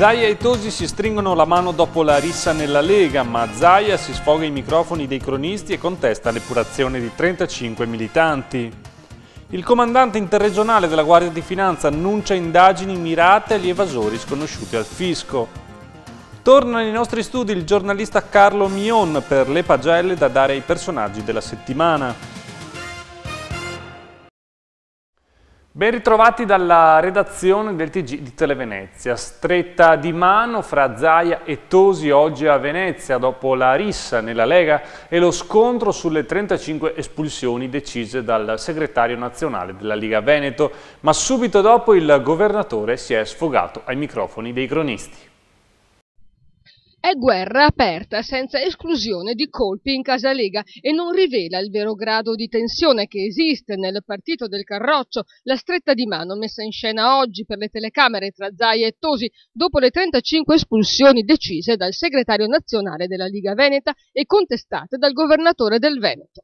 Zaia e Tosi si stringono la mano dopo la rissa nella Lega, ma Zaia si sfoga i microfoni dei cronisti e contesta l'epurazione di 35 militanti. Il comandante interregionale della Guardia di Finanza annuncia indagini mirate agli evasori sconosciuti al fisco. Torna nei nostri studi il giornalista Carlo Mion per le pagelle da dare ai personaggi della settimana. Ben ritrovati dalla redazione del TG di Televenezia. Stretta di mano fra Zaia e Tosi oggi a Venezia dopo la rissa nella Lega e lo scontro sulle 35 espulsioni decise dal segretario nazionale della Liga Veneto, ma subito dopo il governatore si è sfogato ai microfoni dei cronisti. È guerra aperta, senza esclusione di colpi in casa Lega e non rivela il vero grado di tensione che esiste nel partito del Carroccio, la stretta di mano messa in scena oggi per le telecamere tra Zaia e Tosi dopo le 35 espulsioni decise dal segretario nazionale della Liga Veneta e contestate dal governatore del Veneto.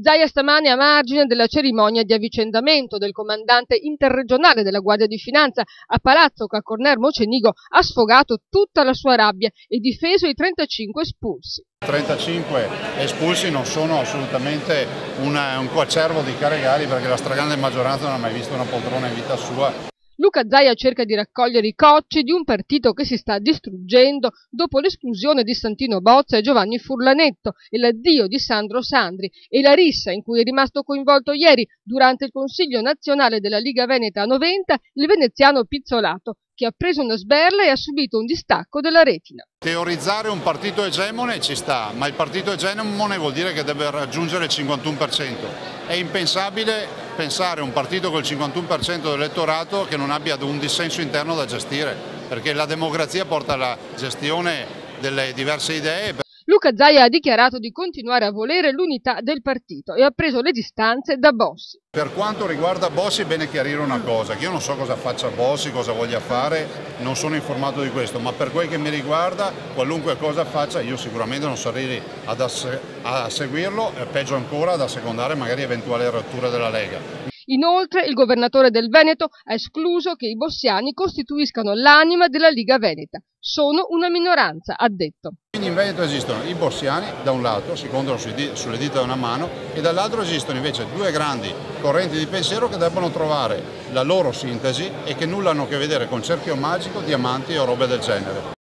Zaia stamane a margine della cerimonia di avvicendamento del comandante interregionale della Guardia di Finanza a Palazzo Cacorner Mocenigo ha sfogato tutta la sua rabbia e difeso i 35 espulsi. 35 espulsi non sono assolutamente una, un coacervo di carregari perché la stragrande maggioranza non ha mai visto una poltrona in vita sua. Luca Zaia cerca di raccogliere i cocci di un partito che si sta distruggendo dopo l'esclusione di Santino Bozza e Giovanni Furlanetto e l'addio di Sandro Sandri e la rissa in cui è rimasto coinvolto ieri durante il Consiglio nazionale della Liga Veneta a 90 il veneziano Pizzolato che ha preso una sberla e ha subito un distacco della retina. Teorizzare un partito egemone ci sta, ma il partito egemone vuol dire che deve raggiungere il 51%. È impensabile pensare un partito col 51% dell'elettorato che non abbia un dissenso interno da gestire, perché la democrazia porta alla gestione delle diverse idee. Luca Zaia ha dichiarato di continuare a volere l'unità del partito e ha preso le distanze da Bossi. Per quanto riguarda Bossi è bene chiarire una cosa, che io non so cosa faccia Bossi, cosa voglia fare, non sono informato di questo, ma per quel che mi riguarda, qualunque cosa faccia, io sicuramente non sarei a seguirlo peggio ancora ad assecondare magari eventuali rotture della Lega. Inoltre il governatore del Veneto ha escluso che i bossiani costituiscano l'anima della Liga Veneta. Sono una minoranza, ha detto. Quindi in Veneto esistono i bossiani da un lato, si contano sulle dita da una mano, e dall'altro esistono invece due grandi correnti di pensiero che debbono trovare la loro sintesi e che nulla hanno a che vedere con cerchio magico, diamanti o robe del genere.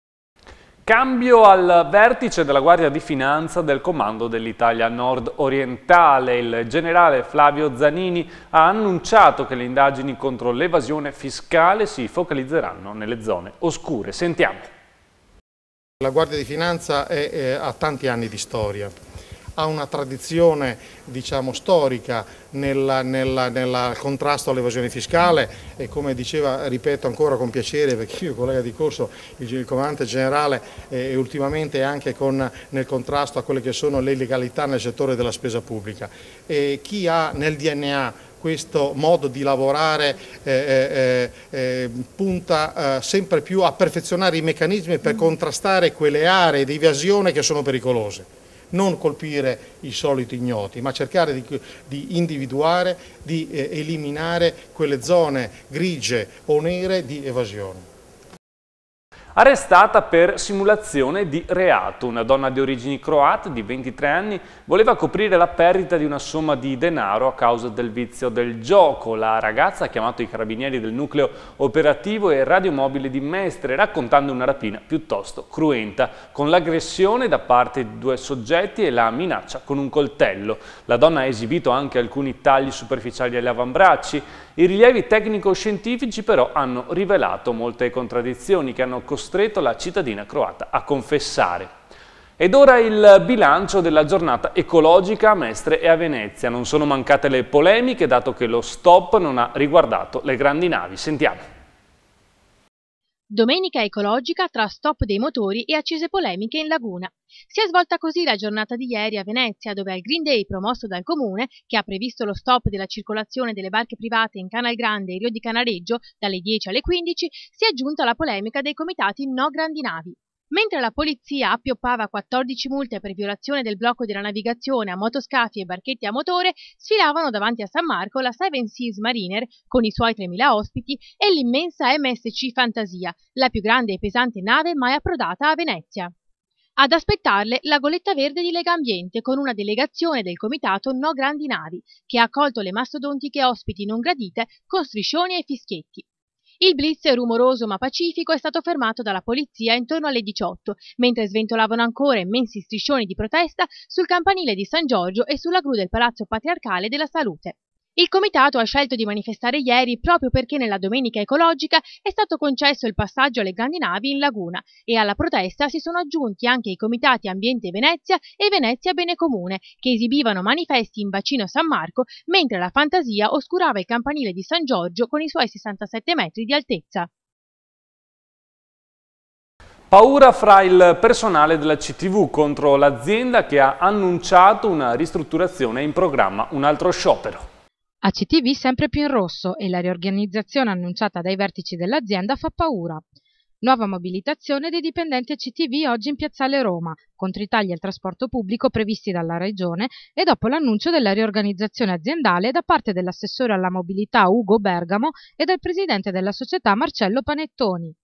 Cambio al vertice della Guardia di Finanza del Comando dell'Italia nord-orientale. Il generale Flavio Zanini ha annunciato che le indagini contro l'evasione fiscale si focalizzeranno nelle zone oscure. Sentiamo. La Guardia di Finanza è, è, ha tanti anni di storia ha una tradizione diciamo, storica nel contrasto all'evasione fiscale e come diceva, ripeto ancora con piacere perché io collega di corso, il, il comandante generale eh, e ultimamente anche con, nel contrasto a quelle che sono le illegalità nel settore della spesa pubblica. E chi ha nel DNA questo modo di lavorare eh, eh, eh, punta eh, sempre più a perfezionare i meccanismi per contrastare quelle aree di evasione che sono pericolose non colpire i soliti ignoti, ma cercare di, di individuare, di eh, eliminare quelle zone grigie o nere di evasione. Arrestata per simulazione di reato, una donna di origini croate di 23 anni voleva coprire la perdita di una somma di denaro a causa del vizio del gioco. La ragazza ha chiamato i carabinieri del nucleo operativo e radiomobile di Mestre raccontando una rapina piuttosto cruenta, con l'aggressione da parte di due soggetti e la minaccia con un coltello. La donna ha esibito anche alcuni tagli superficiali agli avambracci. I rilievi tecnico-scientifici però hanno rivelato molte contraddizioni che hanno costretto la cittadina croata a confessare. Ed ora il bilancio della giornata ecologica a Mestre e a Venezia. Non sono mancate le polemiche dato che lo stop non ha riguardato le grandi navi. Sentiamo. Domenica ecologica tra stop dei motori e accese polemiche in laguna. Si è svolta così la giornata di ieri a Venezia, dove al Green Day promosso dal comune, che ha previsto lo stop della circolazione delle barche private in Canal Grande e Rio di Canareggio dalle 10 alle 15, si è aggiunta la polemica dei comitati no grandi navi. Mentre la polizia appioppava 14 multe per violazione del blocco della navigazione a motoscafi e barchetti a motore, sfilavano davanti a San Marco la Seven Seas Mariner con i suoi 3.000 ospiti e l'immensa MSC Fantasia, la più grande e pesante nave mai approdata a Venezia. Ad aspettarle la goletta verde di Lega Ambiente con una delegazione del comitato No Grandi Navi, che ha accolto le mastodontiche ospiti non gradite con striscioni e fischietti. Il blitz rumoroso ma pacifico è stato fermato dalla polizia intorno alle 18, mentre sventolavano ancora immensi striscioni di protesta sul campanile di San Giorgio e sulla gru del Palazzo Patriarcale della Salute. Il comitato ha scelto di manifestare ieri proprio perché nella domenica ecologica è stato concesso il passaggio alle grandi navi in laguna e alla protesta si sono aggiunti anche i comitati Ambiente Venezia e Venezia Bene Comune che esibivano manifesti in bacino San Marco mentre la fantasia oscurava il campanile di San Giorgio con i suoi 67 metri di altezza. Paura fra il personale della CTV contro l'azienda che ha annunciato una ristrutturazione in programma un altro sciopero. ACTV sempre più in rosso e la riorganizzazione annunciata dai vertici dell'azienda fa paura. Nuova mobilitazione dei dipendenti ACTV oggi in Piazzale Roma, contro i tagli al trasporto pubblico previsti dalla Regione e dopo l'annuncio della riorganizzazione aziendale da parte dell'assessore alla mobilità Ugo Bergamo e del presidente della società Marcello Panettoni.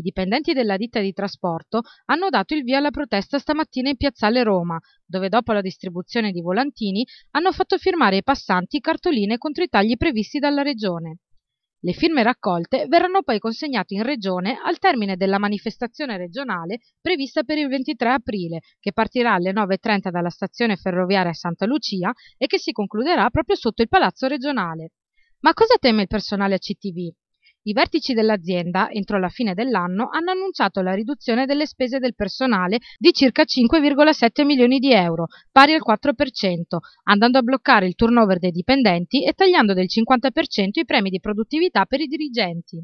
I dipendenti della ditta di trasporto hanno dato il via alla protesta stamattina in piazzale Roma, dove dopo la distribuzione di volantini hanno fatto firmare ai passanti cartoline contro i tagli previsti dalla Regione. Le firme raccolte verranno poi consegnate in Regione al termine della manifestazione regionale prevista per il 23 aprile, che partirà alle 9.30 dalla stazione ferroviaria Santa Lucia e che si concluderà proprio sotto il Palazzo regionale. Ma cosa teme il personale a CTV? I vertici dell'azienda, entro la fine dell'anno, hanno annunciato la riduzione delle spese del personale di circa 5,7 milioni di euro, pari al 4%, andando a bloccare il turnover dei dipendenti e tagliando del 50% i premi di produttività per i dirigenti.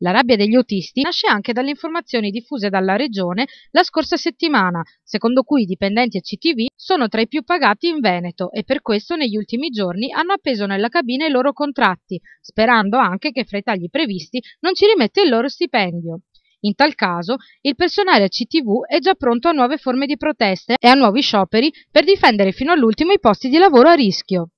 La rabbia degli autisti nasce anche dalle informazioni diffuse dalla Regione la scorsa settimana, secondo cui i dipendenti a CTV sono tra i più pagati in Veneto e per questo negli ultimi giorni hanno appeso nella cabina i loro contratti, sperando anche che fra i tagli previsti non ci rimette il loro stipendio. In tal caso, il personale a CTV è già pronto a nuove forme di proteste e a nuovi scioperi per difendere fino all'ultimo i posti di lavoro a rischio.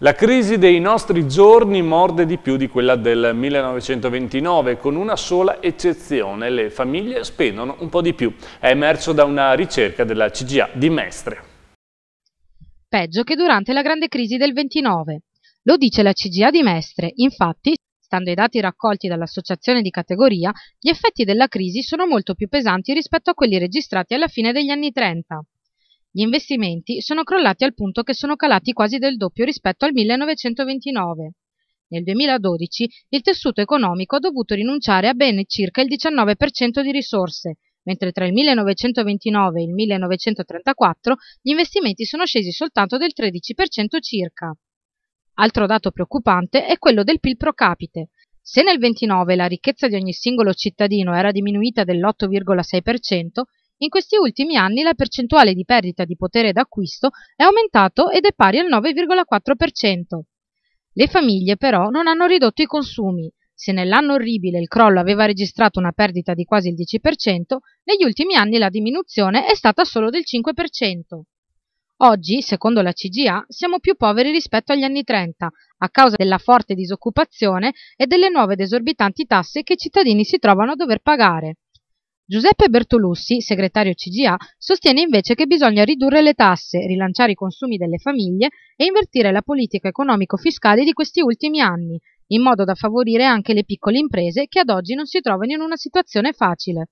La crisi dei nostri giorni morde di più di quella del 1929, con una sola eccezione, le famiglie spendono un po' di più. È emerso da una ricerca della CGA di Mestre. Peggio che durante la grande crisi del 29. Lo dice la CGA di Mestre, infatti, stando ai dati raccolti dall'associazione di categoria, gli effetti della crisi sono molto più pesanti rispetto a quelli registrati alla fine degli anni 30. Gli investimenti sono crollati al punto che sono calati quasi del doppio rispetto al 1929. Nel 2012 il tessuto economico ha dovuto rinunciare a ben circa il 19% di risorse, mentre tra il 1929 e il 1934 gli investimenti sono scesi soltanto del 13% circa. Altro dato preoccupante è quello del PIL pro capite. Se nel 29 la ricchezza di ogni singolo cittadino era diminuita dell'8,6%, in questi ultimi anni la percentuale di perdita di potere d'acquisto è aumentato ed è pari al 9,4%. Le famiglie però non hanno ridotto i consumi. Se nell'anno orribile il crollo aveva registrato una perdita di quasi il 10%, negli ultimi anni la diminuzione è stata solo del 5%. Oggi, secondo la CGA, siamo più poveri rispetto agli anni 30, a causa della forte disoccupazione e delle nuove ed esorbitanti tasse che i cittadini si trovano a dover pagare. Giuseppe Bertolussi, segretario CGA, sostiene invece che bisogna ridurre le tasse, rilanciare i consumi delle famiglie e invertire la politica economico-fiscale di questi ultimi anni, in modo da favorire anche le piccole imprese che ad oggi non si trovano in una situazione facile.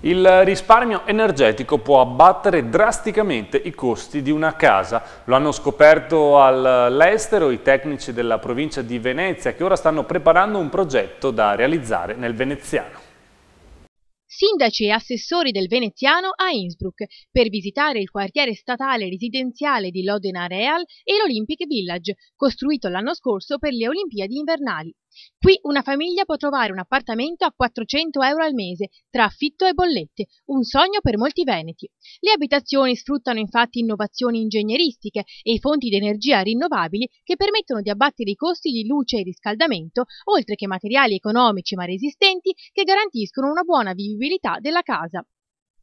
Il risparmio energetico può abbattere drasticamente i costi di una casa. Lo hanno scoperto all'estero i tecnici della provincia di Venezia che ora stanno preparando un progetto da realizzare nel veneziano sindaci e assessori del veneziano a Innsbruck per visitare il quartiere statale residenziale di Loden Areal e l'Olympic Village, costruito l'anno scorso per le Olimpiadi invernali. Qui una famiglia può trovare un appartamento a 400 euro al mese, tra affitto e bollette, un sogno per molti veneti. Le abitazioni sfruttano infatti innovazioni ingegneristiche e fonti di energia rinnovabili che permettono di abbattere i costi di luce e riscaldamento, oltre che materiali economici ma resistenti che garantiscono una buona vivibilità della casa.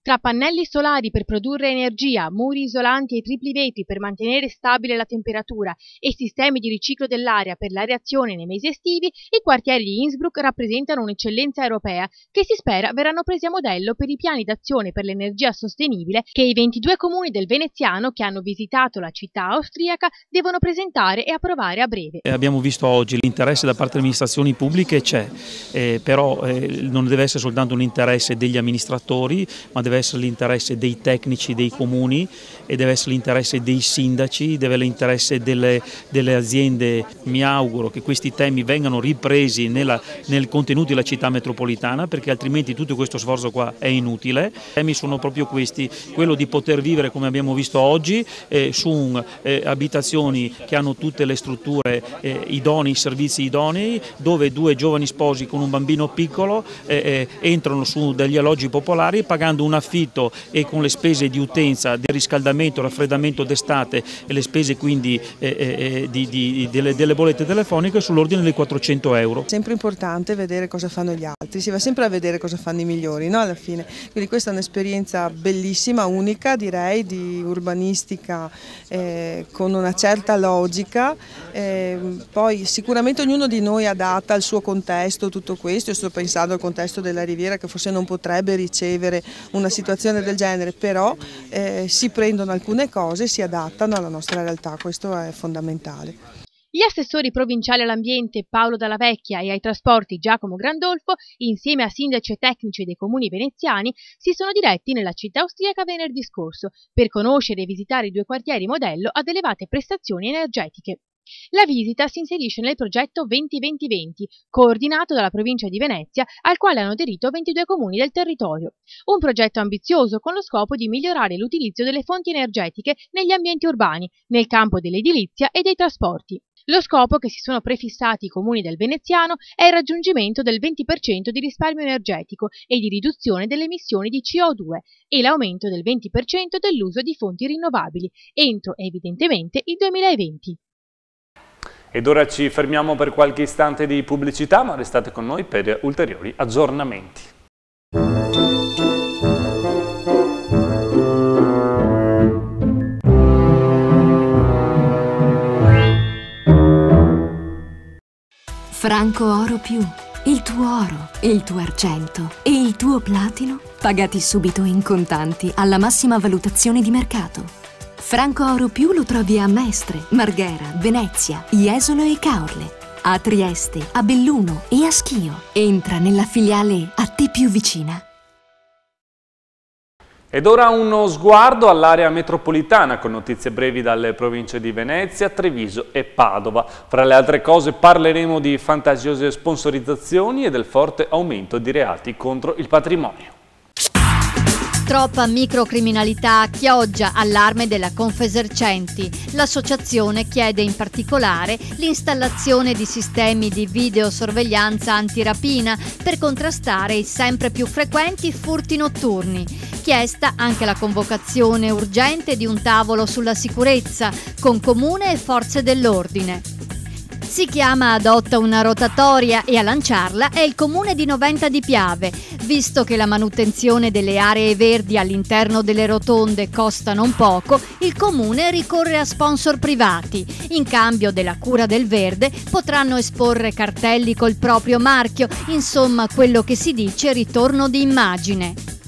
Tra pannelli solari per produrre energia, muri isolanti e tripli vetri per mantenere stabile la temperatura e sistemi di riciclo dell'aria per l'areazione nei mesi estivi, i quartieri di Innsbruck rappresentano un'eccellenza europea che si spera verranno presi a modello per i piani d'azione per l'energia sostenibile che i 22 comuni del veneziano che hanno visitato la città austriaca devono presentare e approvare a breve. Abbiamo visto oggi l'interesse da parte delle amministrazioni pubbliche c'è, eh, però eh, non deve essere soltanto un interesse degli amministratori, ma deve deve essere l'interesse dei tecnici dei comuni e deve essere l'interesse dei sindaci, deve essere l'interesse delle, delle, aziende. Mi auguro che questi temi vengano ripresi nella, nel contenuto della città metropolitana perché altrimenti tutto questo sforzo qua è inutile. I temi sono proprio questi, quello di poter vivere come abbiamo visto oggi eh, su eh, abitazioni che hanno tutte le strutture eh, idonei, servizi idonei, dove due giovani sposi con un bambino piccolo eh, eh, entrano su degli alloggi popolari pagando una affitto e con le spese di utenza del riscaldamento, raffreddamento d'estate e le spese quindi eh, eh, eh, di, di, delle, delle, bollette telefoniche sull'ordine dei 400 euro. È sempre importante vedere cosa fanno gli altri, si va sempre a vedere cosa fanno i migliori no? alla fine, quindi questa è un'esperienza bellissima, unica direi, di urbanistica eh, con una certa logica, eh, poi sicuramente ognuno di noi adatta al suo contesto tutto questo, io sto pensando al contesto della Riviera che forse non potrebbe ricevere una una situazione del genere, però eh, si prendono alcune cose e si adattano alla nostra realtà, questo è fondamentale. Gli assessori provinciali all'ambiente Paolo Dalla Vecchia e ai trasporti Giacomo Grandolfo, insieme a sindaci e tecnici dei comuni veneziani, si sono diretti nella città austriaca venerdì scorso per conoscere e visitare i due quartieri modello ad elevate prestazioni energetiche. La visita si inserisce nel progetto 20-20-20, coordinato dalla provincia di Venezia, al quale hanno aderito 22 comuni del territorio. Un progetto ambizioso con lo scopo di migliorare l'utilizzo delle fonti energetiche negli ambienti urbani, nel campo dell'edilizia e dei trasporti. Lo scopo che si sono prefissati i comuni del Veneziano è il raggiungimento del 20% di risparmio energetico e di riduzione delle emissioni di CO2 e l'aumento del 20% dell'uso di fonti rinnovabili entro evidentemente il 2020. Ed ora ci fermiamo per qualche istante di pubblicità, ma restate con noi per ulteriori aggiornamenti. Franco Oro Più, il tuo oro, il tuo argento e il tuo platino pagati subito in contanti alla massima valutazione di mercato. Franco Oro Più lo trovi a Mestre, Marghera, Venezia, Jesolo e Caorle, a Trieste, a Belluno e a Schio. Entra nella filiale a te più vicina. Ed ora uno sguardo all'area metropolitana con notizie brevi dalle province di Venezia, Treviso e Padova. Fra le altre cose parleremo di fantasiose sponsorizzazioni e del forte aumento di reati contro il patrimonio. Troppa microcriminalità chioggia allarme della Confesercenti. L'associazione chiede in particolare l'installazione di sistemi di videosorveglianza antirapina per contrastare i sempre più frequenti furti notturni. Chiesta anche la convocazione urgente di un tavolo sulla sicurezza con comune e forze dell'ordine. Si chiama Adotta una rotatoria e a lanciarla è il comune di Noventa di Piave, visto che la manutenzione delle aree verdi all'interno delle rotonde costa non poco, il comune ricorre a sponsor privati. In cambio della cura del verde potranno esporre cartelli col proprio marchio, insomma quello che si dice ritorno di immagine.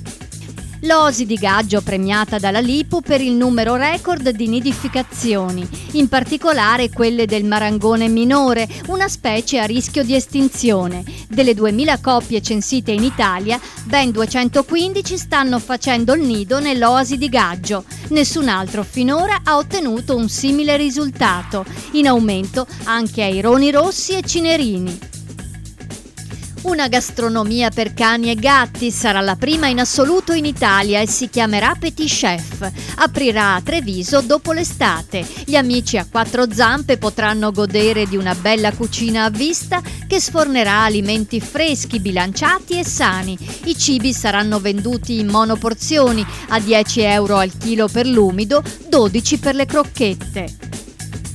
L'osi di gaggio premiata dalla Lipu per il numero record di nidificazioni, in particolare quelle del marangone minore, una specie a rischio di estinzione. Delle 2000 coppie censite in Italia, ben 215 stanno facendo il nido nell'oasi di gaggio. Nessun altro finora ha ottenuto un simile risultato, in aumento anche ai roni rossi e cinerini. Una gastronomia per cani e gatti sarà la prima in assoluto in Italia e si chiamerà Petit Chef. Aprirà a Treviso dopo l'estate. Gli amici a quattro zampe potranno godere di una bella cucina a vista che sfornerà alimenti freschi, bilanciati e sani. I cibi saranno venduti in monoporzioni a 10 euro al chilo per l'umido, 12 per le crocchette.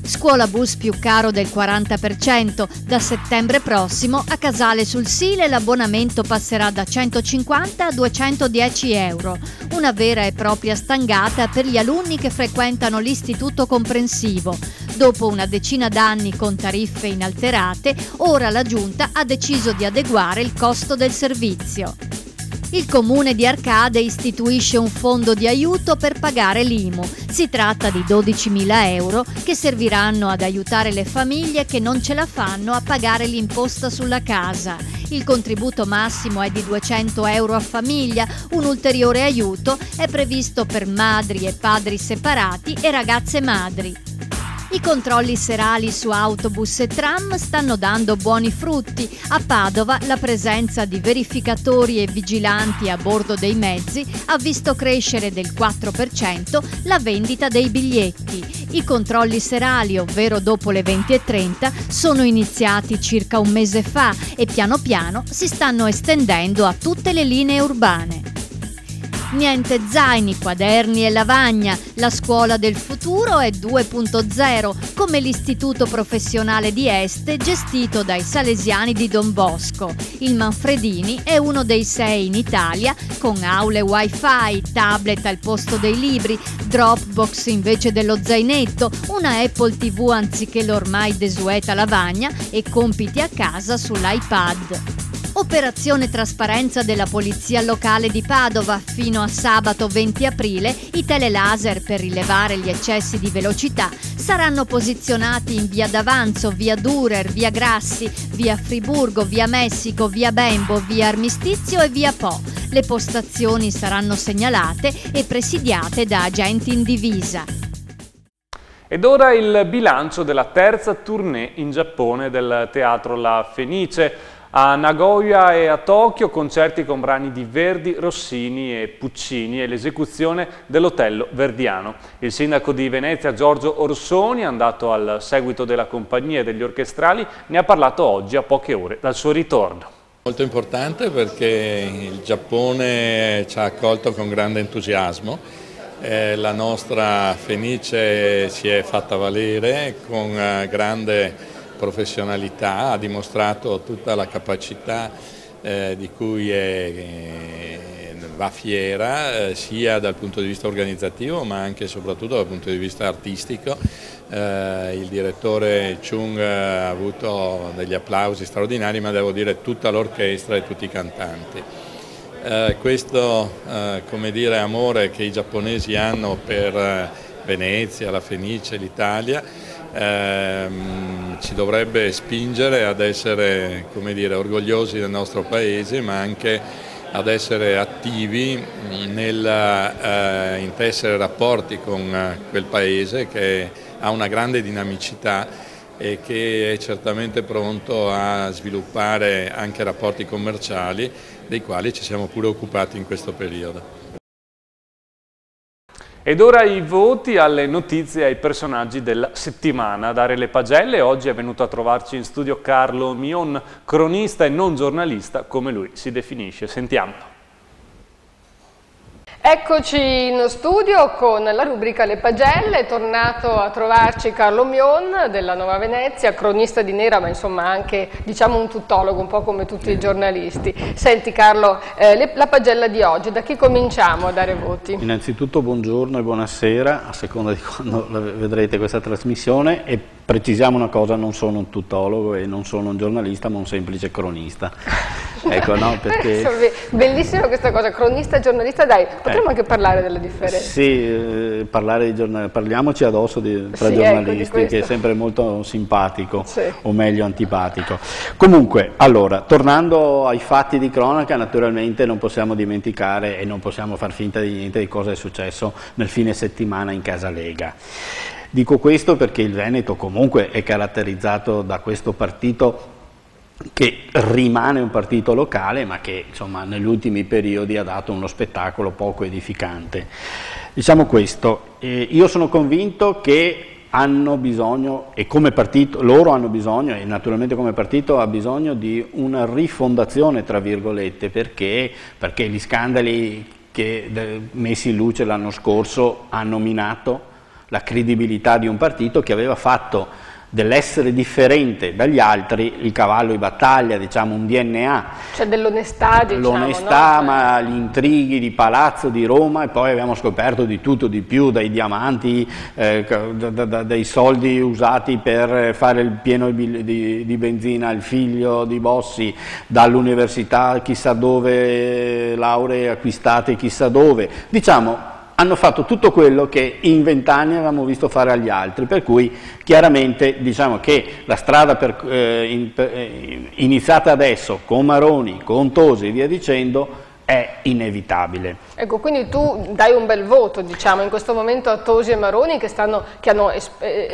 Scuola bus più caro del 40%. Da settembre prossimo a Casale sul Sile l'abbonamento passerà da 150 a 210 euro. Una vera e propria stangata per gli alunni che frequentano l'istituto comprensivo. Dopo una decina d'anni con tariffe inalterate, ora la Giunta ha deciso di adeguare il costo del servizio. Il comune di Arcade istituisce un fondo di aiuto per pagare l'IMU. Si tratta di 12.000 euro che serviranno ad aiutare le famiglie che non ce la fanno a pagare l'imposta sulla casa. Il contributo massimo è di 200 euro a famiglia, un ulteriore aiuto è previsto per madri e padri separati e ragazze madri. I controlli serali su autobus e tram stanno dando buoni frutti. A Padova la presenza di verificatori e vigilanti a bordo dei mezzi ha visto crescere del 4% la vendita dei biglietti. I controlli serali, ovvero dopo le 20.30, sono iniziati circa un mese fa e piano piano si stanno estendendo a tutte le linee urbane. Niente zaini, quaderni e lavagna. La scuola del futuro è 2.0, come l'istituto professionale di Este gestito dai salesiani di Don Bosco. Il Manfredini è uno dei sei in Italia con aule wifi, tablet al posto dei libri, Dropbox invece dello zainetto, una Apple TV anziché l'ormai desueta lavagna e compiti a casa sull'iPad. Operazione trasparenza della Polizia Locale di Padova. Fino a sabato 20 aprile i telelaser per rilevare gli eccessi di velocità saranno posizionati in via D'Avanzo, via Durer, via Grassi, via Friburgo, via Messico, via Bembo, via Armistizio e via Po. Le postazioni saranno segnalate e presidiate da agenti in divisa. Ed ora il bilancio della terza tournée in Giappone del teatro La Fenice. A Nagoya e a Tokyo concerti con brani di Verdi, Rossini e Puccini e l'esecuzione dell'Otello Verdiano. Il sindaco di Venezia Giorgio Orsoni, andato al seguito della compagnia e degli orchestrali, ne ha parlato oggi a poche ore dal suo ritorno. Molto importante perché il Giappone ci ha accolto con grande entusiasmo. Eh, la nostra Fenice si è fatta valere con eh, grande professionalità, ha dimostrato tutta la capacità eh, di cui è, eh, va fiera, eh, sia dal punto di vista organizzativo ma anche e soprattutto dal punto di vista artistico. Eh, il direttore Chung ha avuto degli applausi straordinari ma devo dire tutta l'orchestra e tutti i cantanti. Eh, questo come dire, amore che i giapponesi hanno per Venezia, la Fenice, l'Italia ehm, ci dovrebbe spingere ad essere dire, orgogliosi del nostro Paese ma anche ad essere attivi nel eh, intessere rapporti con eh, quel Paese che ha una grande dinamicità e che è certamente pronto a sviluppare anche rapporti commerciali dei quali ci siamo pure occupati in questo periodo. Ed ora i voti alle notizie ai personaggi della settimana. Dare le pagelle, oggi è venuto a trovarci in studio Carlo Mion, cronista e non giornalista, come lui si definisce. Sentiamo. Eccoci in studio con la rubrica Le Pagelle, è tornato a trovarci Carlo Mion della Nuova Venezia, cronista di Nera ma insomma anche diciamo un tuttologo un po' come tutti i giornalisti. Senti Carlo, eh, le, la pagella di oggi, da chi cominciamo a dare voti? Innanzitutto buongiorno e buonasera, a seconda di quando vedrete questa trasmissione e precisiamo una cosa, non sono un tuttologo e non sono un giornalista ma un semplice cronista. ecco, no, perché... Bellissima questa cosa, cronista e giornalista, dai, potremmo eh. anche parlare delle differenze. Sì, eh, parlare di giornal... parliamoci addosso di, tra sì, ecco, giornalisti, ecco che è sempre molto simpatico, sì. o meglio antipatico. Comunque, allora, tornando ai fatti di cronaca, naturalmente non possiamo dimenticare e non possiamo far finta di niente di cosa è successo nel fine settimana in Casa Lega. Dico questo perché il Veneto comunque è caratterizzato da questo partito che rimane un partito locale ma che insomma, negli ultimi periodi ha dato uno spettacolo poco edificante. Diciamo questo, eh, io sono convinto che hanno bisogno, e come partito, loro hanno bisogno, e naturalmente come partito ha bisogno di una rifondazione, tra virgolette, perché, perché gli scandali che messi in luce l'anno scorso hanno minato la credibilità di un partito che aveva fatto dell'essere differente dagli altri il cavallo di battaglia, diciamo un DNA. Cioè dell'onestà, diciamo, L'onestà, no? ma gli intrighi di palazzo di Roma e poi abbiamo scoperto di tutto, di più, dai diamanti, eh, da, da, dai soldi usati per fare il pieno di, di, di benzina al figlio di Bossi, dall'università chissà dove, lauree acquistate chissà dove. Diciamo, hanno fatto tutto quello che in vent'anni avevamo visto fare agli altri, per cui chiaramente diciamo che la strada per, eh, in, eh, iniziata adesso con Maroni, con Tosi e via dicendo, è inevitabile. Ecco, quindi tu dai un bel voto, diciamo, in questo momento a Tosi e Maroni che, stanno, che hanno... Es,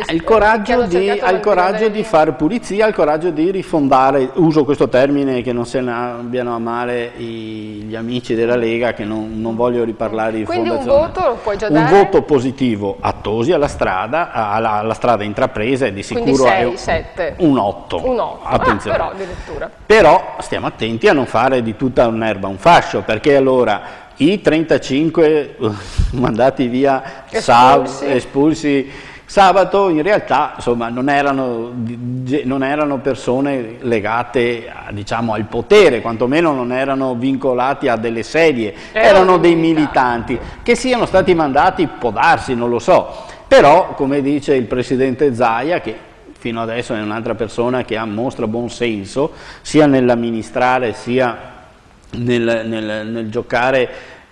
il coraggio, di, il coraggio di, fare pulizia, il coraggio di rifondare, uso questo termine che non se ne abbiano a male i, gli amici della Lega, che non, non voglio riparlare di quindi fondazione. Quindi un voto lo puoi già un dare? Un voto positivo a Tosi, alla strada, alla, alla strada intrapresa e di sicuro 6, è un, 7. un 8. Un 8, Attenzione. Ah, però addirittura. Però stiamo attenti a non fare di tutta un'erba un fascio, perché allora i 35 mandati via espulsi, espulsi sabato in realtà insomma, non, erano, non, erano, persone legate diciamo, al potere, quantomeno non erano vincolati a delle sedie, erano, dei militanti. Che siano stati mandati può darsi, non lo so, però come dice il presidente Zaia, che fino adesso è un'altra persona che ha, mostra buon senso, sia nell'amministrare sia nel, nel, nel giocare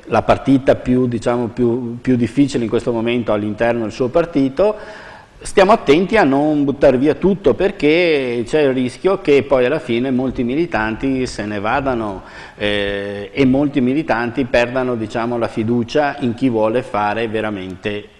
la partita più, diciamo, più, più difficile in questo momento all'interno del suo partito, stiamo attenti a non buttare via tutto perché c'è il rischio che poi alla fine molti militanti se ne vadano eh, e molti militanti perdano diciamo, la fiducia in chi vuole fare veramente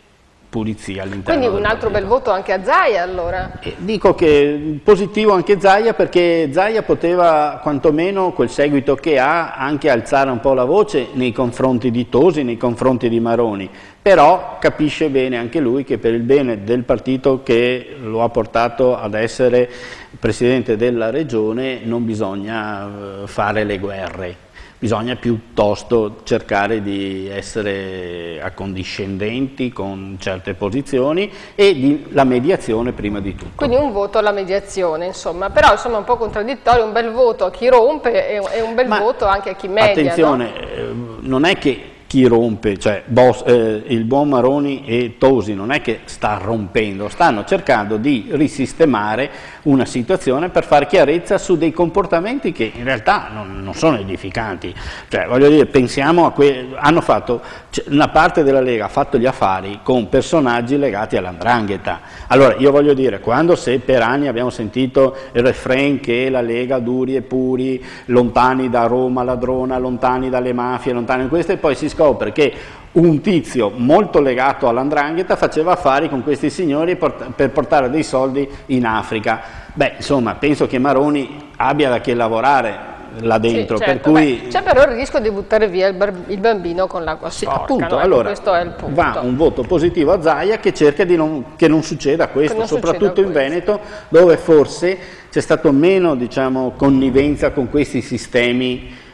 pulizia all'interno Quindi un altro bel voto anche a Zaia allora? E dico che positivo anche Zaia perché Zaia poteva quantomeno quel seguito che ha anche alzare un po' la voce nei confronti di Tosi, nei confronti di Maroni, però capisce bene anche lui che per il bene del partito che lo ha portato ad essere presidente della regione non bisogna eh, fare le guerre bisogna piuttosto cercare di essere accondiscendenti con certe posizioni e di, la mediazione prima di tutto. Quindi un voto alla mediazione, insomma, però insomma è un po' contraddittorio, un bel voto a chi rompe e un bel Ma voto anche a chi media. Attenzione, no? eh, non è che chi rompe, cioè boss, eh, il buon Maroni e Tosi non è che sta rompendo, stanno cercando di risistemare una situazione per fare chiarezza su dei comportamenti che in realtà non, non sono edificanti. Cioè, voglio dire, pensiamo a que- hanno fatto, cioè, una parte della Lega ha fatto gli affari con personaggi legati all'andrangheta. Allora, io voglio dire, quando se per anni abbiamo sentito il refrain che la Lega duri e puri, lontani da Roma ladrona, lontani dalle mafie, lontani da queste, poi si scopre che un tizio molto legato all'andrangheta faceva affari con questi signori per portare dei soldi in Africa. Beh, insomma, penso che Maroni abbia da che lavorare là dentro, sì, certo, per cui... C'è però il rischio di buttare via il, il bambino con l'acqua sì, sporca, appunto, no? allora, questo è il punto. va un voto positivo a Zaia che cerca di non, che non succeda questo, non soprattutto succeda in questo. Veneto, dove forse c'è stato meno diciamo, connivenza con questi sistemi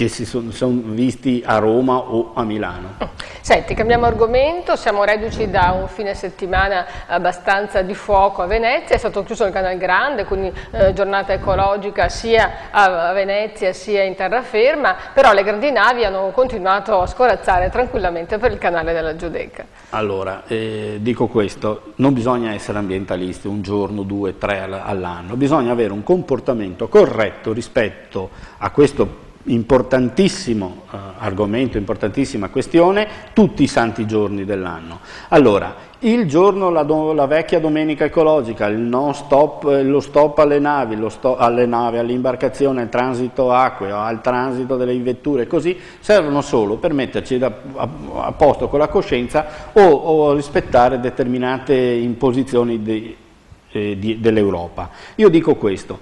che si sono, sono visti a Roma o a Milano. Senti, cambiamo argomento, siamo reduci da un fine settimana abbastanza di fuoco a Venezia, è stato chiuso il Canal Grande, quindi eh, giornata ecologica sia a Venezia sia in terraferma, però le grandi navi hanno continuato a scorazzare tranquillamente per il canale della Giudecca. Allora, eh, dico questo, non bisogna essere ambientalisti un giorno, due, tre all'anno, bisogna avere un comportamento corretto rispetto a questo importantissimo eh, argomento, importantissima questione, tutti i santi giorni dell'anno. Allora, il giorno, la, do, la, vecchia domenica ecologica, il no stop, lo stop alle navi, lo stop alle navi, all'imbarcazione, al transito acqueo, al transito delle vetture, così, servono solo per metterci da, a, a, posto con la coscienza o, o rispettare determinate imposizioni de, eh, dell'Europa. Io dico questo,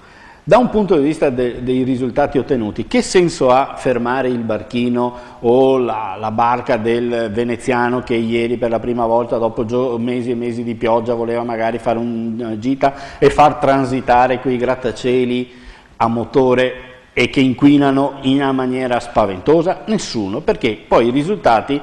Da un punto di vista de, dei risultati ottenuti, che senso ha fermare il barchino o la, la, barca del veneziano che ieri per la prima volta dopo mesi e mesi di pioggia voleva magari fare una gita e far transitare quei grattacieli a motore e che inquinano in una maniera spaventosa? Nessuno, perché poi i risultati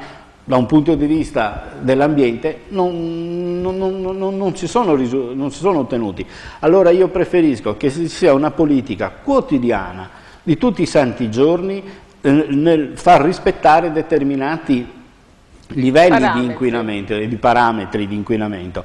da un punto di vista dell'ambiente non, non, non, non, ci sono, non si sono ottenuti. Allora io preferisco che ci sia una politica quotidiana di tutti i santi giorni eh, nel far rispettare determinati livelli parametri. di inquinamento e di parametri di inquinamento,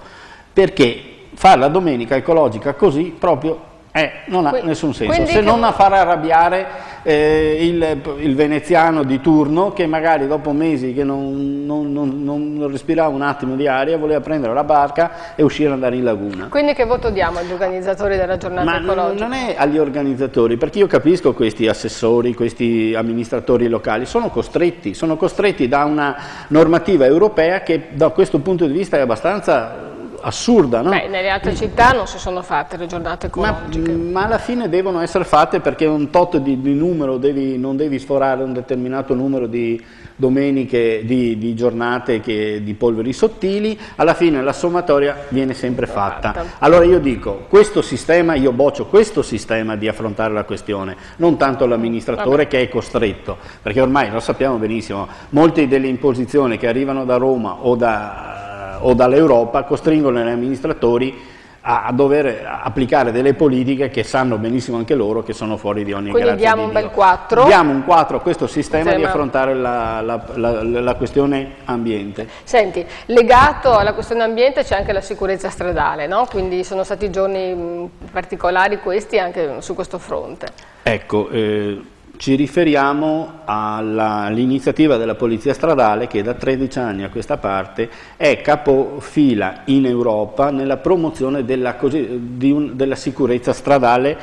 perché fare la domenica ecologica così proprio eh, non ha nessun senso, se non a far arrabbiare eh, il, il, veneziano di turno che magari dopo mesi che non, non, non, non, respirava un attimo di aria voleva prendere la barca e uscire e andare in laguna. Quindi che voto diamo agli organizzatori della giornata Ma ecologica? non è agli organizzatori, perché io capisco questi assessori, questi amministratori locali, sono costretti, sono costretti da una normativa europea che da questo punto di vista è abbastanza assurda. No? Beh, nelle altre città non si sono fatte le giornate ecologiche. Ma, ma alla fine devono essere fatte perché un tot di, di numero, devi, non devi sforare un determinato numero di domeniche, di, di giornate che, di polveri sottili, alla fine la sommatoria viene sempre fatta. Allora io dico, questo sistema, io boccio questo sistema di affrontare la questione, non tanto l'amministratore che è costretto, perché ormai lo sappiamo benissimo, molte delle imposizioni che arrivano da Roma o da o dall'Europa costringono gli amministratori a, a, dover applicare delle politiche che sanno benissimo anche loro che sono fuori di ogni Quindi diamo un bel 4. Diamo un 4 a questo sistema Insieme. di affrontare la, la, la, la, questione ambiente. Senti, legato alla questione ambiente c'è anche la sicurezza stradale, no? quindi sono stati giorni particolari questi anche su questo fronte. Ecco, eh, ci riferiamo all'iniziativa della Polizia Stradale che da 13 anni a questa parte è capofila in Europa nella promozione della, un, della sicurezza stradale,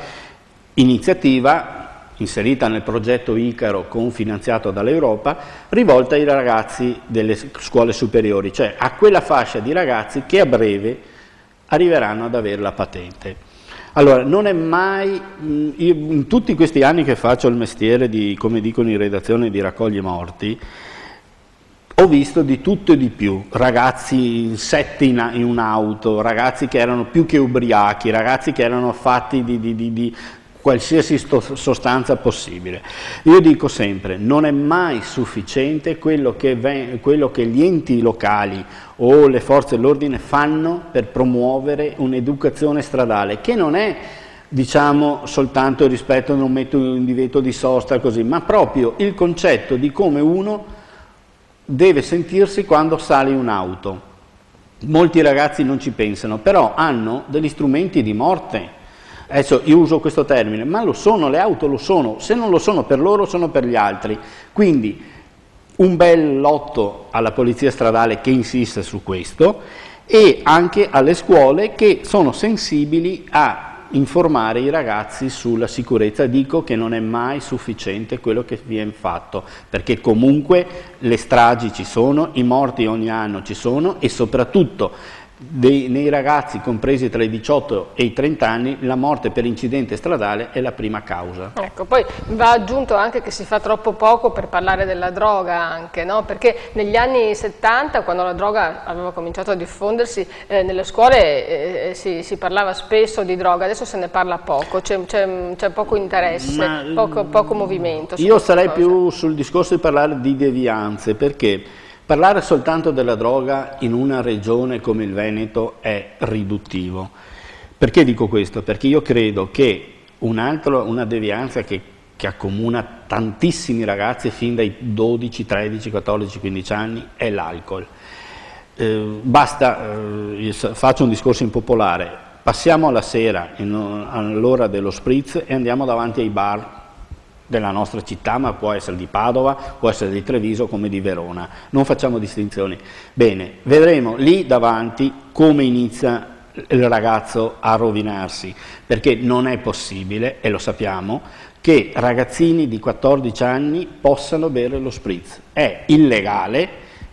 iniziativa inserita nel progetto Icaro confinanziato dall'Europa, rivolta ai ragazzi delle scuole superiori, cioè a quella fascia di ragazzi che a breve arriveranno ad avere la patente. Allora, non è mai, io, in tutti questi anni che faccio il mestiere di, come dicono in redazione, di raccoglie morti, ho visto di tutto e di più, ragazzi in sette in, in un'auto, ragazzi che erano più che ubriachi, ragazzi che erano fatti di, di, di qualsiasi sostanza possibile. Io dico sempre, non è mai sufficiente quello che, quello che gli enti locali o le forze dell'ordine fanno per promuovere un'educazione stradale, che non è diciamo soltanto rispetto a non metto un divieto di sosta così, ma proprio il concetto di come uno deve sentirsi quando sale in un'auto. Molti ragazzi non ci pensano, però hanno degli strumenti di morte. Adesso io uso questo termine, ma lo sono, le auto lo sono, se non lo sono per loro sono per gli altri. Quindi un bel lotto alla polizia stradale che insiste su questo e anche alle scuole che sono sensibili a informare i ragazzi sulla sicurezza. Dico che non è mai sufficiente quello che viene fatto, perché comunque le stragi ci sono, i morti ogni anno ci sono e soprattutto dei, nei ragazzi compresi tra i 18 e i 30 anni la morte per incidente stradale è la prima causa. Ecco, poi va aggiunto anche che si fa troppo poco per parlare della droga anche, no? perché negli anni 70 quando la droga aveva cominciato a diffondersi eh, nelle scuole eh, si, si, parlava spesso di droga, adesso se ne parla poco, c'è, poco interesse, Ma, poco, poco, movimento. Io sarei cose. più sul discorso di parlare di devianze perché Parlare soltanto della droga in una regione come il Veneto è riduttivo. Perché dico questo? Perché io credo che un altro, una devianza che, che accomuna tantissimi ragazzi fin dai 12, 13, 14, 15 anni è l'alcol. Eh, basta, eh, faccio un discorso impopolare, passiamo alla sera all'ora dello spritz e andiamo davanti ai bar della nostra città, ma può essere di Padova, può essere di Treviso come di Verona. Non facciamo distinzioni. Bene, vedremo lì davanti come inizia il ragazzo a rovinarsi, perché non è possibile, e lo sappiamo, che ragazzini di 14 anni possano bere lo spritz. È illegale,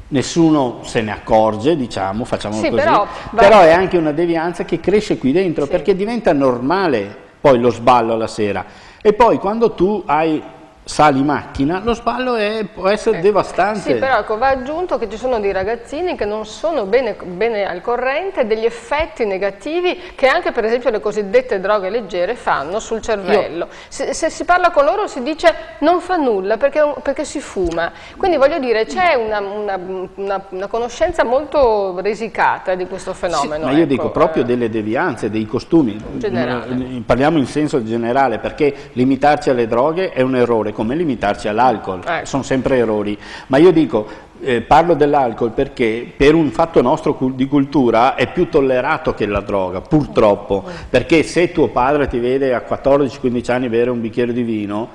nessuno se ne accorge, diciamo, facciamo sì, così, però, però, è anche una devianza che cresce qui dentro, sì. perché diventa normale poi lo sballo la sera. E poi quando tu hai sali macchina, lo sballo è, può essere eh, devastante. Sì, però ecco, va aggiunto che ci sono dei ragazzini che non sono bene, bene, al corrente degli effetti negativi che anche per esempio le cosiddette droghe leggere fanno sul cervello. Se, se, si parla con loro si dice non fa nulla perché, perché si fuma. Quindi voglio dire c'è una, una, una, una, conoscenza molto risicata di questo fenomeno. Sì, ma io ecco, dico proprio eh, delle devianze, dei costumi. Generale. Parliamo in senso generale perché limitarci alle droghe è un errore come limitarci all'alcol, ecco. sono sempre errori, ma io dico, eh, parlo dell'alcol perché per un fatto nostro di cultura è più tollerato che la droga, purtroppo, perché se tuo padre ti vede a 14-15 anni bere un bicchiere di vino,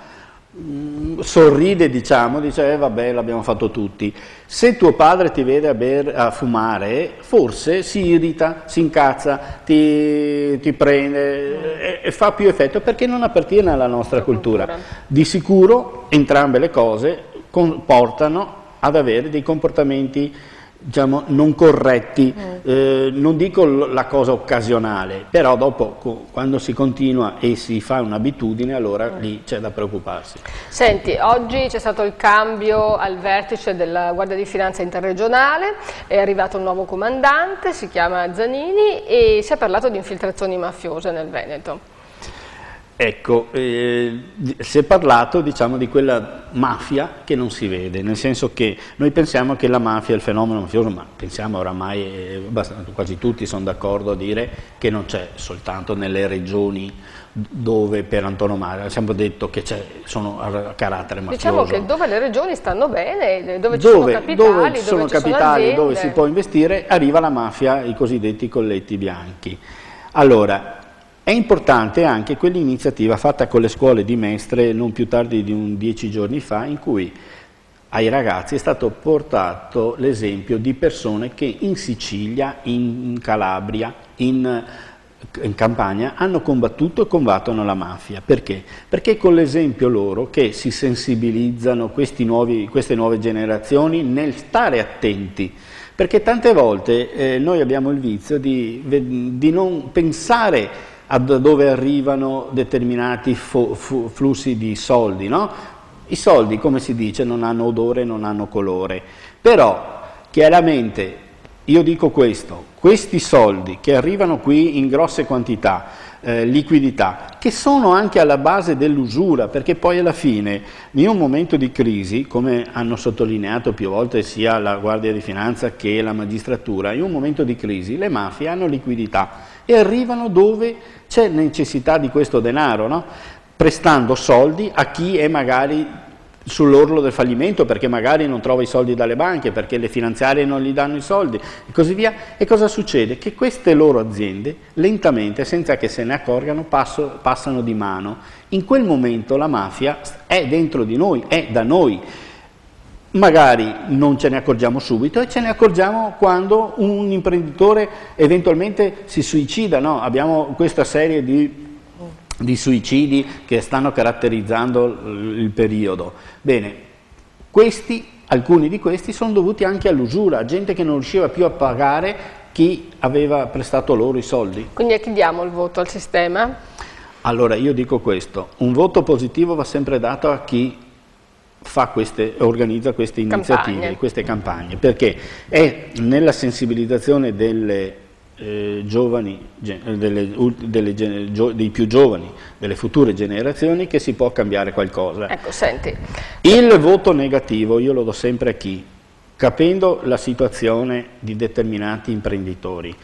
Mm, sorride diciamo, dice eh, vabbè l'abbiamo fatto tutti. Se tuo padre ti vede a, ber, a fumare, forse si irrita, si incazza, ti, ti prende e, e, fa più effetto perché non appartiene alla nostra cultura. Di sicuro entrambe le cose portano ad avere dei comportamenti diciamo, non corretti, mm. eh, non dico la cosa occasionale, però dopo quando si continua e si fa un'abitudine allora mm. lì c'è da preoccuparsi. Senti, oggi c'è stato il cambio al vertice della Guardia di Finanza interregionale, è arrivato un nuovo comandante, si chiama Zanini e si è parlato di infiltrazioni mafiose nel Veneto. Ecco, eh, si è parlato diciamo, di quella mafia che non si vede, nel senso che noi pensiamo che la mafia, il fenomeno mafioso, ma pensiamo oramai, eh, quasi tutti sono d'accordo a dire che non c'è soltanto nelle regioni dove per antonomasia, abbiamo detto che sono a carattere mafioso. Diciamo che dove le regioni stanno bene, dove ci dove, sono capitali, dove, ci sono, capitali sono dove si può investire, arriva la mafia, i cosiddetti colletti bianchi. Allora, è importante anche quell'iniziativa fatta con le scuole di Mestre non più tardi di un dieci giorni fa in cui ai ragazzi è stato portato l'esempio di persone che in Sicilia, in Calabria, in, in Campania hanno combattuto e combattono la mafia. Perché? Perché con l'esempio loro che si sensibilizzano nuovi, queste nuove generazioni nel stare attenti perché tante volte eh, noi abbiamo il vizio di, di non pensare da dove arrivano determinati flussi di soldi. No? I soldi, come si dice, non hanno odore, non hanno colore, però chiaramente io dico questo, questi soldi che arrivano qui in grosse quantità, eh, liquidità, che sono anche alla base dell'usura, perché poi alla fine, in un momento di crisi, come hanno sottolineato più volte sia la Guardia di Finanza che la magistratura, in un momento di crisi le mafie hanno liquidità e arrivano dove c'è necessità di questo denaro, no? prestando soldi a chi è magari sull'orlo del fallimento perché magari non trova i soldi dalle banche, perché le finanziarie non gli danno i soldi e così via. E cosa succede? Che queste loro aziende lentamente, senza che se ne accorgano, passo, passano di mano. In quel momento la mafia è dentro di noi, è da noi magari non ce ne accorgiamo subito e ce ne accorgiamo quando un imprenditore eventualmente si suicida, no? abbiamo questa serie di, di, suicidi che stanno caratterizzando il periodo. Bene, questi, alcuni di questi sono dovuti anche all'usura, gente che non riusciva più a pagare chi aveva prestato loro i soldi. Quindi a chi diamo il voto al sistema? Allora io dico questo, un voto positivo va sempre dato a chi queste, organizza queste iniziative, campagne. queste campagne, perché è nella sensibilizzazione delle, eh, giovani, delle, delle, dei più giovani, delle future generazioni che si può cambiare qualcosa. Ecco, senti. Il voto negativo io lo do sempre a chi? Capendo la situazione di determinati imprenditori.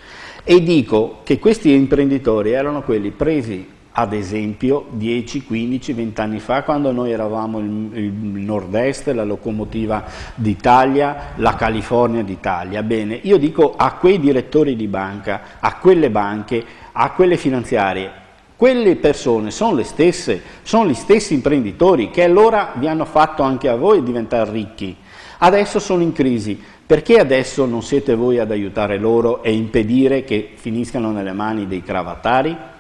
E dico che questi imprenditori erano quelli presi ad esempio 10, 15, 20 anni fa quando noi eravamo il, il nord-est, la locomotiva d'Italia, la California d'Italia. Bene, io dico a quei direttori di banca, a quelle banche, a quelle finanziarie, quelle persone sono le stesse, sono gli stessi imprenditori che allora vi hanno fatto anche a voi diventare ricchi. Adesso sono in crisi, perché adesso non siete voi ad aiutare loro e impedire che finiscano nelle mani dei cravattari?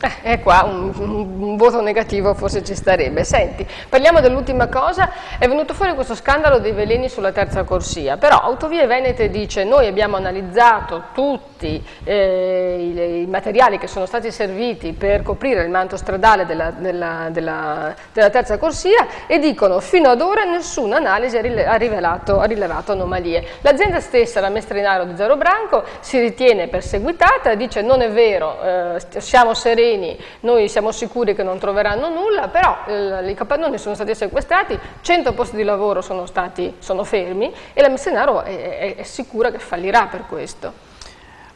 Eh, e qua un, un, voto negativo forse ci starebbe. Senti, parliamo dell'ultima cosa, è venuto fuori questo scandalo dei veleni sulla terza corsia, però Autovie Venete dice noi abbiamo analizzato tutti eh, i, i, materiali che sono stati serviti per coprire il manto stradale della, della, della, della terza corsia e dicono fino ad ora nessuna analisi ha, rivelato, ha rilevato anomalie. L'azienda stessa, la Mestrinaro di Zero Branco, si ritiene perseguitata, dice non è vero, eh, siamo sereni sereni, noi siamo sicuri che non troveranno nulla, però eh, i capannoni sono stati sequestrati, 100 posti di lavoro sono, stati, sono fermi e la Messenaro è, è, è, sicura che fallirà per questo.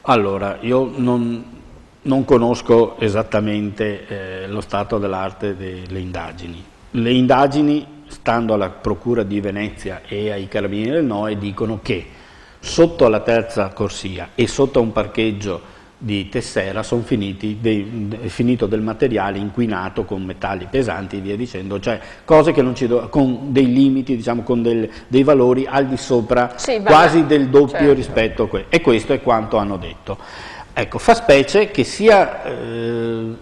Allora, io non, non conosco esattamente eh, lo stato dell'arte delle indagini. Le indagini, stando alla Procura di Venezia e ai Carabinieri del Noe, dicono che sotto alla terza corsia e sotto un parcheggio di Tessera sono finiti dei, è finito del materiale inquinato con metalli pesanti e via dicendo, cioè cose che non ci do, con dei limiti, diciamo con del, dei valori al di sopra sì, quasi del doppio certo. rispetto a questo e questo è quanto hanno detto. Ecco, fa specie che sia eh,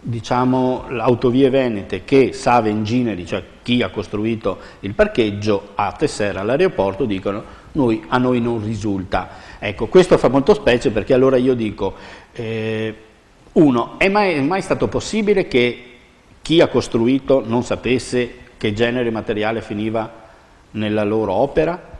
diciamo, l'Autovie Venete che Save Engineering, cioè chi ha costruito il parcheggio a Tessera all'aeroporto, dicono noi, a noi non risulta. Ecco, questo fa molto specie perché allora io dico, eh, uno, è mai, è mai stato possibile che chi ha costruito non sapesse che genere materiale finiva nella loro opera?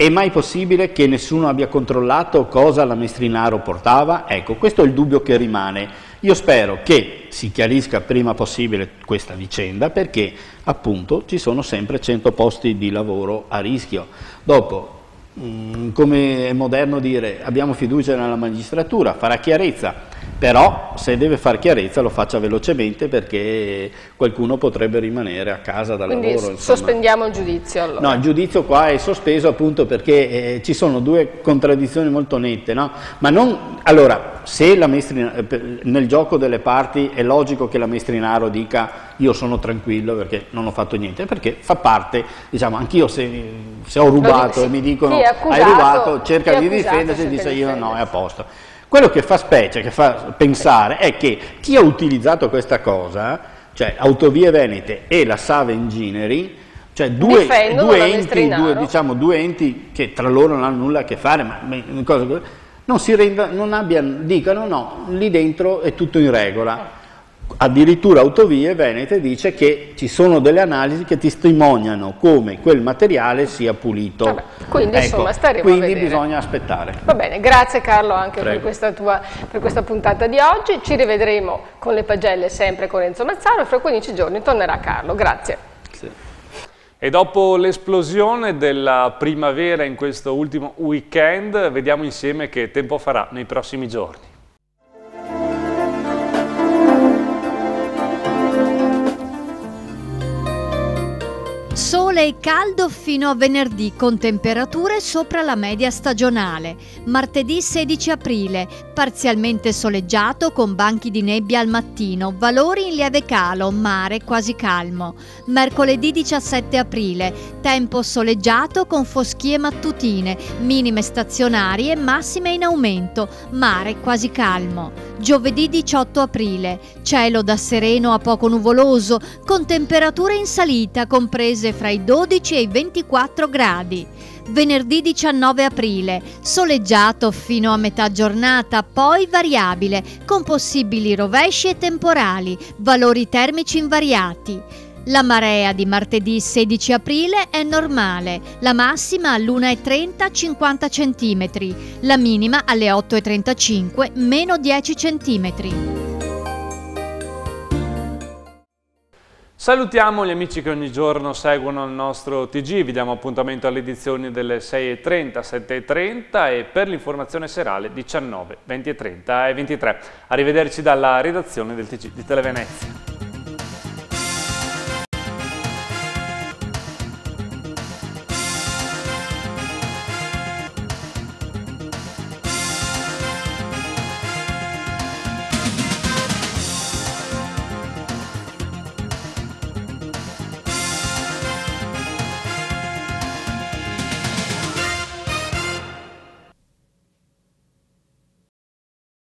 È mai possibile che nessuno abbia controllato cosa la Mestrinaro portava? Ecco, questo è il dubbio che rimane. Io spero che si chiarisca prima possibile questa vicenda perché appunto ci sono sempre 100 posti di lavoro a rischio. Dopo Mm, come è moderno dire abbiamo fiducia nella magistratura, farà chiarezza, però se deve fare chiarezza lo faccia velocemente perché qualcuno potrebbe rimanere a casa da Quindi lavoro. Quindi sospendiamo il giudizio allora. No, il giudizio qua è sospeso appunto perché eh, ci sono due contraddizioni molto nette, no? Ma non, allora, se la maestrina, eh, nel gioco delle parti è logico che la Mestrinaro dica io sono tranquillo perché non ho fatto niente, perché fa parte, diciamo, anch'io se, se, ho rubato e mi dicono accusato, hai rubato, cerca di difendersi e dice io no, è a posto. Quello che fa specie, che fa pensare, è che chi ha utilizzato questa cosa, cioè Autovie Venete e la Save Engineering, cioè due, due, enti, due, diciamo, due, enti, che tra loro non hanno nulla a che fare, ma cosa, non si renda, non abbiano, dicano no, lì dentro è tutto in regola. Addirittura Autovie Venete dice che ci sono delle analisi che testimoniano come quel materiale sia pulito. Vabbè, quindi ecco, insomma staremo Quindi bisogna aspettare. Va bene, grazie Carlo anche per questa, tua, per questa, puntata di oggi. Ci rivedremo con le pagelle sempre con Renzo Mazzaro e fra 15 giorni tornerà Carlo. Grazie. Sì. E dopo l'esplosione della primavera in questo ultimo weekend, vediamo insieme che tempo farà nei prossimi giorni. Sole e caldo fino a venerdì con temperature sopra la media stagionale. Martedì 16 aprile, parzialmente soleggiato con banchi di nebbia al mattino, valori in lieve calo, mare quasi calmo. Mercoledì 17 aprile, tempo soleggiato con foschie mattutine, minime stazionarie, massime in aumento, mare quasi calmo. Giovedì 18 aprile, cielo da sereno a poco nuvoloso, con temperature in salita comprese fra i 12 e i 24 gradi. Venerdì 19 aprile, soleggiato fino a metà giornata, poi variabile, con possibili rovesci e temporali, valori termici invariati. La marea di martedì 16 aprile è normale, la massima all'1.30 50 cm, la minima alle 8.35 meno 10 cm. Salutiamo gli amici che ogni giorno seguono il nostro TG, vi diamo appuntamento alle edizioni delle 6.30, 7.30 e per l'informazione serale 19, 20.30 e 23. Arrivederci dalla redazione del TG di Televenezia.